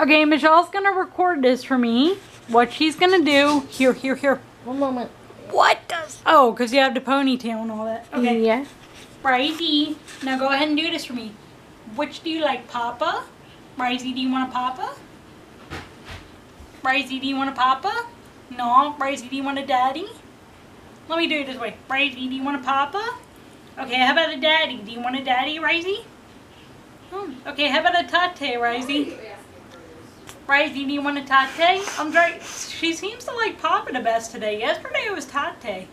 Okay, Michelle's gonna record this for me. What she's gonna do. Here, here, here. One moment. What does. Oh, because you have the ponytail and all that. Okay. Yeah. Risey, now go ahead and do this for me. Which do you like, Papa? Risey, do you want a Papa? Risey, do you want a Papa? No. Risey, do you want a Daddy? Let me do it this way. Risey, do you want a Papa? Okay, how about a Daddy? Do you want a Daddy, Risey? Hmm. Okay, how about a Tateh, Risey? Risey, do you want a Tateh? I'm sorry. She seems to like Papa the best today. Yesterday it was Tateh.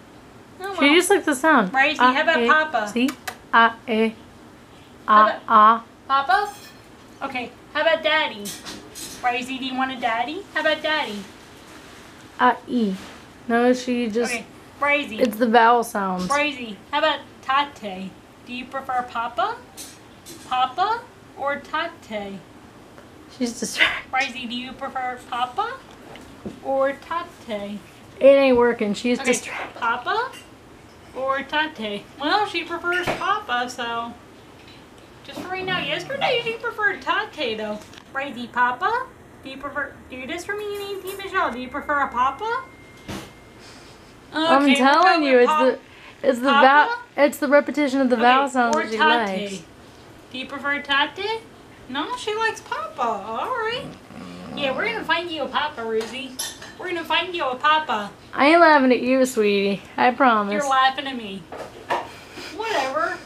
Oh, She just likes the sound. Risey, how about Papa? See? Ah, eh. How Ah. Papa? Okay, how about Daddy? Risey, do you want a Daddy? How about Daddy? Ah, e. No, she just. Okay, Risey. It's the vowel sounds. Risey, how about Tateh? Do you prefer Papa? Papa or Tateh? She's distracted. Do you prefer Papa or Tateh? It ain't working. She's Okay, distracted. Papa or Tateh? Well, she prefers Papa, so just for right now. Yesterday she preferred Tateh though. Risey, Papa? Do you prefer do this for me and Auntie Michelle? Do you prefer a Papa? I'm telling you, it's the it's the vowel. It's the repetition of the Okay, vowel sounds that she Tateh. likes. Do you prefer Tateh? No, she likes Papa. All right. Yeah, we're gonna find you a Papa, Rosie. We're gonna find you a Papa. I ain't laughing at you, sweetie. I promise. You're laughing at me. Whatever.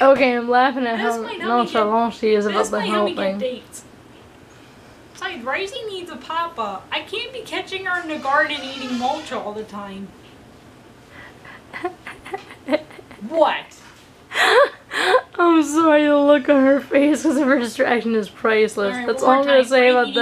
Okay, I'm laughing at This how might help me nonchalant she is about the whole thing. dates. Besides, Rosie needs a Papa. I can't be catching her in the garden eating mulch all the time. What? I'm sorry, the look on her face because of her distraction is priceless. Right, That's all I'm gonna say about that.